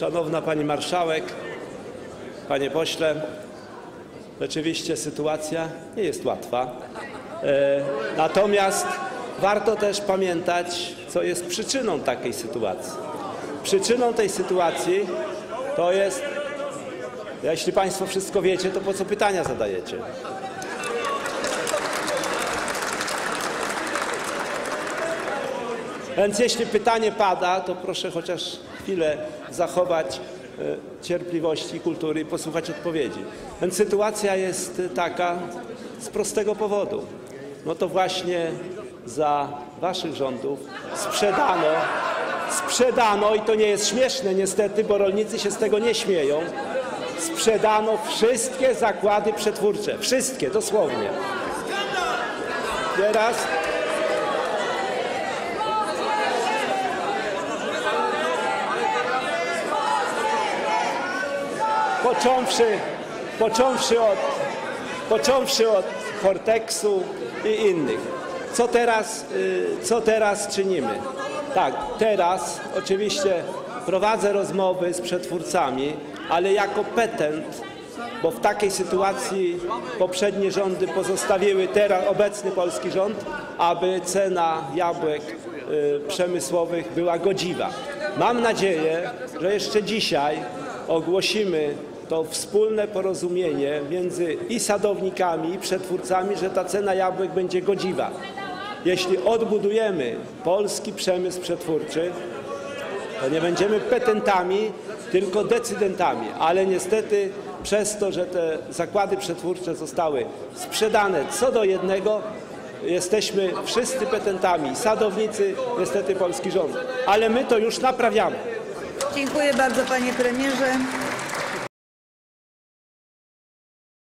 Szanowna Pani Marszałek, Panie Pośle, rzeczywiście sytuacja nie jest łatwa. E, Natomiast warto też pamiętać, co jest przyczyną takiej sytuacji. Przyczyną tej sytuacji to jest, jeśli Państwo wszystko wiecie, to po co pytania zadajecie? Więc jeśli pytanie pada, to proszę chociaż chwilę zachować e, cierpliwości, kultury i posłuchać odpowiedzi. Więc sytuacja jest taka z prostego powodu. No to właśnie za waszych rządów sprzedano, sprzedano i to nie jest śmieszne niestety, bo rolnicy się z tego nie śmieją, sprzedano wszystkie zakłady przetwórcze. Wszystkie, dosłownie. Teraz począwszy, począwszy, od, począwszy od Horteksu i innych. Co teraz, y, co teraz czynimy? Tak, teraz oczywiście prowadzę rozmowy z przetwórcami, ale jako petent, bo w takiej sytuacji poprzednie rządy pozostawiły teraz obecny polski rząd, aby cena jabłek y, przemysłowych była godziwa. Mam nadzieję, że jeszcze dzisiaj ogłosimy to wspólne porozumienie między i sadownikami, i przetwórcami, że ta cena jabłek będzie godziwa. Jeśli odbudujemy polski przemysł przetwórczy, to nie będziemy petentami, tylko decydentami. Ale niestety przez to, że te zakłady przetwórcze zostały sprzedane co do jednego, jesteśmy wszyscy petentami. Sadownicy, niestety polski rząd. Ale my to już naprawiamy. Dziękuję bardzo panie premierze.